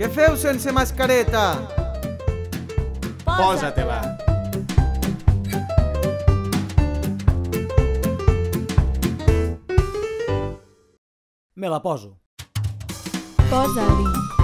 Què feu sense mascareta? Posa-te-la. Me la poso. Posa-li.